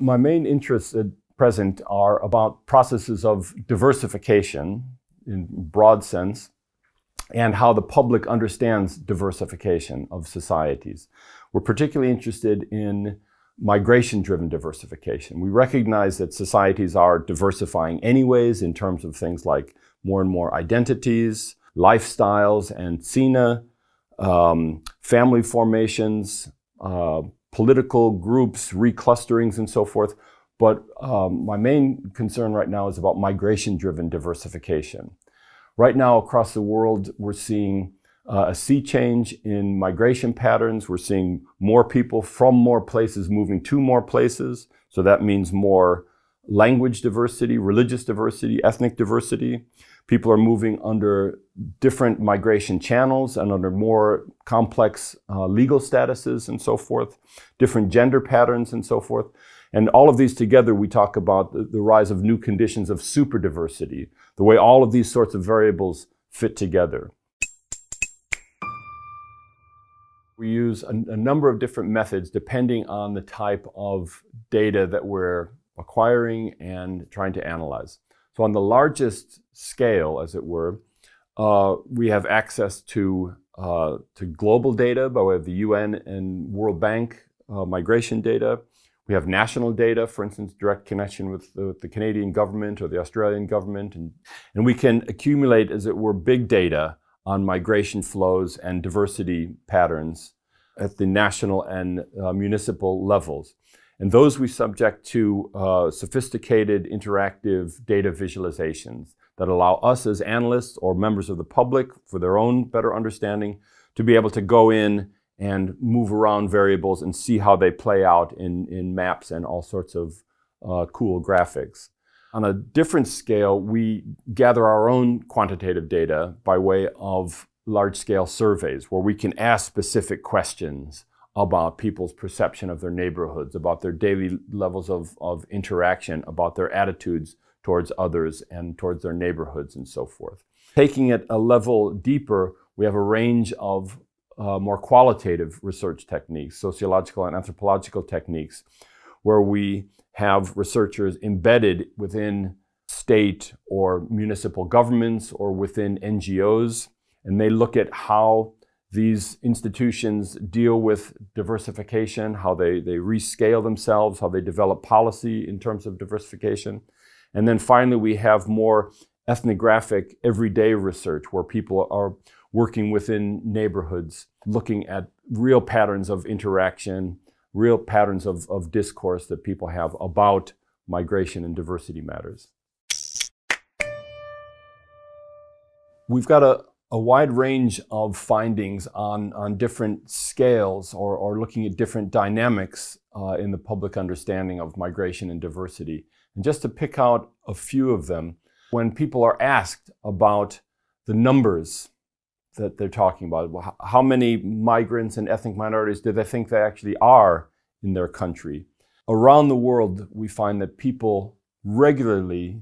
My main interests at present are about processes of diversification in broad sense and how the public understands diversification of societies. We're particularly interested in migration driven diversification. We recognize that societies are diversifying anyways in terms of things like more and more identities, lifestyles, and SINA, um, family formations, uh, political groups, reclusterings, and so forth. But um, my main concern right now is about migration driven diversification. Right now, across the world, we're seeing uh, a sea change in migration patterns. We're seeing more people from more places moving to more places. So that means more language diversity, religious diversity, ethnic diversity. People are moving under different migration channels and under more complex uh, legal statuses and so forth, different gender patterns and so forth. And all of these together, we talk about the, the rise of new conditions of super diversity, the way all of these sorts of variables fit together. We use a, a, number of different methods depending on the type of data that we're acquiring and trying to analyze. So on the largest scale, as it were, uh, we have access to, uh, to global data by way of the UN and World Bank uh, migration data. We have national data, for instance, direct connection with the, with the, Canadian government or the Australian government. And, and we can accumulate, as it were, big data on migration flows and diversity patterns at the national and uh, municipal levels. And those we subject to uh, sophisticated interactive data visualizations that allow us as analysts or members of the public for their own better understanding to be able to go in and move around variables and see how they play out in, in maps and all sorts of uh, cool graphics. On a different scale, we gather our own quantitative data by way of large scale surveys where we can ask specific questions about people's perception of their neighborhoods, about their daily levels of, of interaction, about their attitudes towards others and towards their neighborhoods and so forth. Taking it a level deeper, we have a range of uh, more qualitative research techniques, sociological and anthropological techniques, where we have researchers embedded within state or municipal governments or within NGOs, and they look at how these institutions deal with diversification, how they, they rescale themselves, how they develop policy in terms of diversification. And then finally, we have more ethnographic everyday research where people are working within neighborhoods, looking at real patterns of interaction, real patterns of, of discourse that people have about migration and diversity matters. We've got a, a wide range of findings on, on different scales or, or looking at different dynamics uh, in the public understanding of migration and diversity. And just to pick out a few of them, when people are asked about the numbers that they're talking about. How many migrants and ethnic minorities do they think they actually are in their country? Around the world, we find that people regularly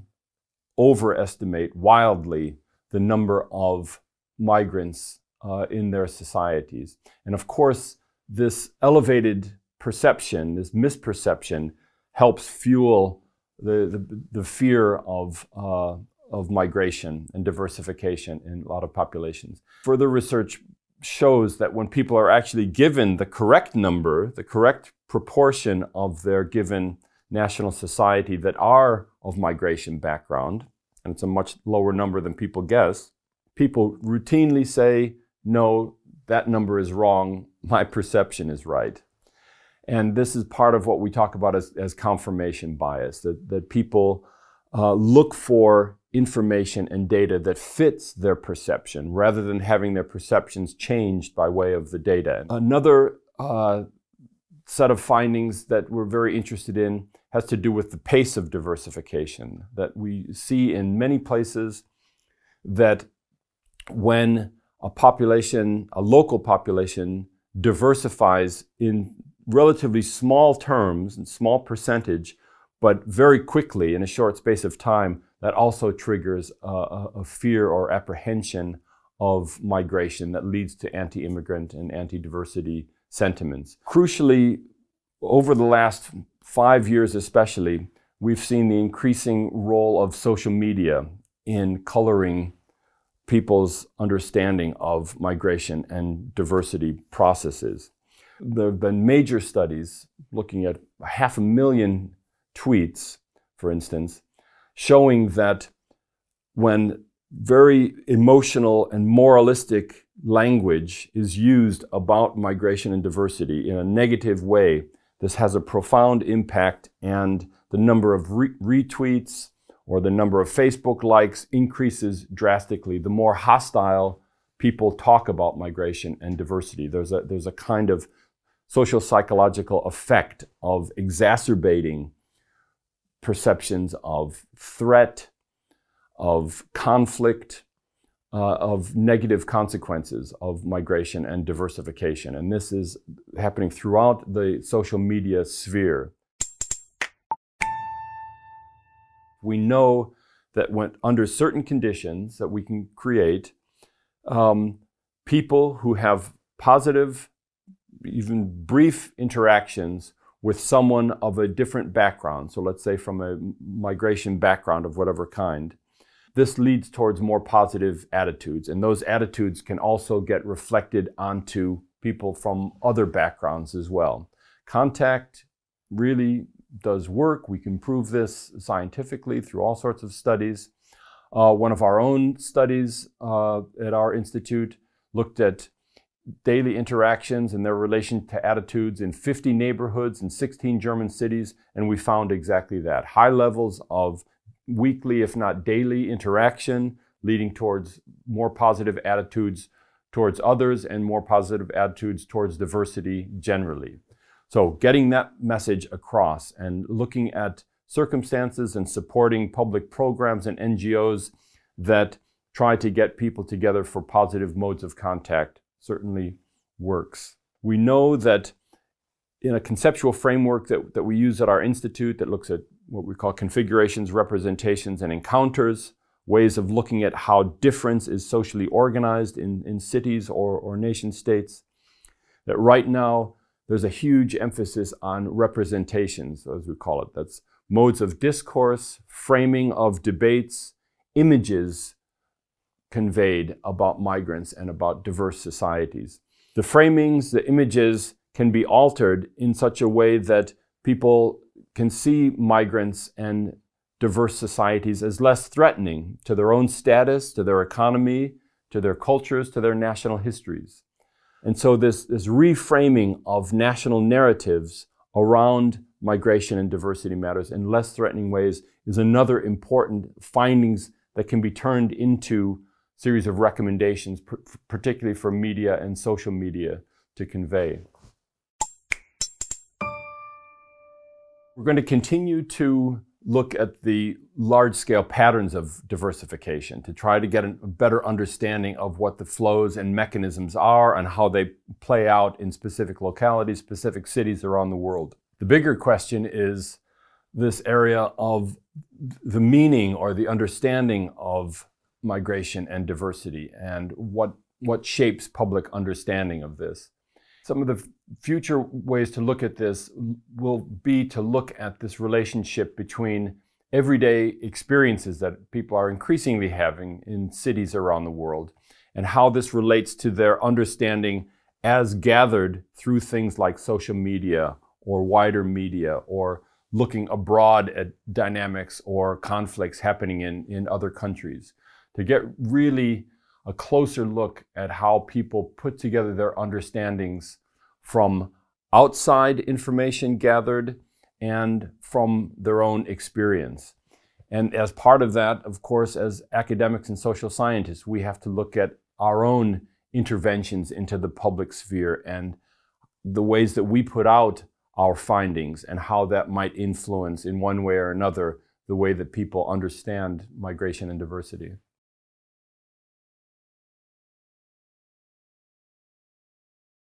overestimate wildly the number of migrants uh, in their societies. And of course, this elevated perception, this misperception, helps fuel the, the, the fear of, uh, of migration and diversification in a lot of populations. Further research shows that when people are actually given the correct number, the correct proportion of their given national society that are of migration background, and it's a much lower number than people guess, people routinely say, no, that number is wrong, my perception is right. And this is part of what we talk about as, as confirmation bias, that, that people uh, look for information and data that fits their perception rather than having their perceptions changed by way of the data. Another uh, set of findings that we're very interested in has to do with the pace of diversification that we see in many places that when a population, a local population, diversifies in relatively small terms and small percentage, but very quickly in a short space of time, that also triggers a, a fear or apprehension of migration that leads to anti-immigrant and anti-diversity sentiments. Crucially, over the last five years especially, we've seen the increasing role of social media in coloring people's understanding of migration and diversity processes. There have been major studies looking at half a million tweets, for instance, showing that when very emotional and moralistic language is used about migration and diversity in a negative way, this has a profound impact and the number of re retweets or the number of Facebook likes increases drastically. The more hostile people talk about migration and diversity, there's a, there's a kind of social psychological effect of exacerbating perceptions of threat, of conflict, uh, of negative consequences of migration and diversification. And this is happening throughout the social media sphere. We know that when under certain conditions that we can create, um, people who have positive, even brief interactions with someone of a different background, so let's say from a migration background of whatever kind, this leads towards more positive attitudes. And those attitudes can also get reflected onto people from other backgrounds as well. Contact really does work. We can prove this scientifically through all sorts of studies. Uh, one of our own studies uh, at our institute looked at daily interactions and their relation to attitudes in 50 neighborhoods in 16 German cities, and we found exactly that. High levels of weekly, if not daily, interaction, leading towards more positive attitudes towards others and more positive attitudes towards diversity generally. So, getting that message across and looking at circumstances and supporting public programs and NGOs that try to get people together for positive modes of contact certainly works. We know that in a conceptual framework that, that we use at our institute that looks at what we call configurations, representations, and encounters, ways of looking at how difference is socially organized in, in cities or, or nation states. That right now, there's a huge emphasis on representations, as we call it. That's modes of discourse, framing of debates, images conveyed about migrants and about diverse societies. The framings, the images can be altered in such a way that people can see migrants and diverse societies as less threatening to their own status, to their economy, to their cultures, to their national histories. And so this, this reframing of national narratives around migration and diversity matters in less threatening ways is another important findings that can be turned into series of recommendations, particularly for media and social media to convey. We're going to continue to look at the large scale patterns of diversification to try to get a better understanding of what the flows and mechanisms are and how they play out in specific localities, specific cities around the world. The bigger question is this area of the meaning or the understanding of migration and diversity and what, what shapes public understanding of this. Some of the future ways to look at this will be to look at this relationship between everyday experiences that people are increasingly having in cities around the world and how this relates to their understanding as gathered through things like social media or wider media or looking abroad at dynamics or conflicts happening in, in other countries to get really a closer look at how people put together their understandings from outside information gathered and from their own experience. And as part of that, of course, as academics and social scientists, we have to look at our own interventions into the public sphere and the ways that we put out our findings and how that might influence in one way or another the way that people understand migration and diversity.